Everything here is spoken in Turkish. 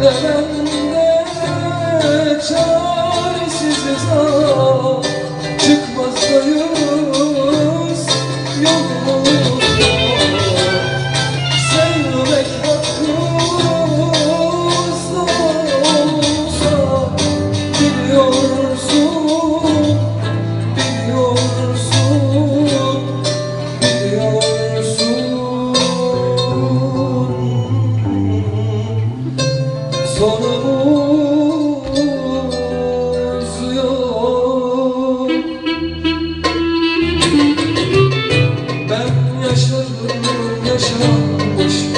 Neden sonumuz yok. Ben yaşadım yaşanmış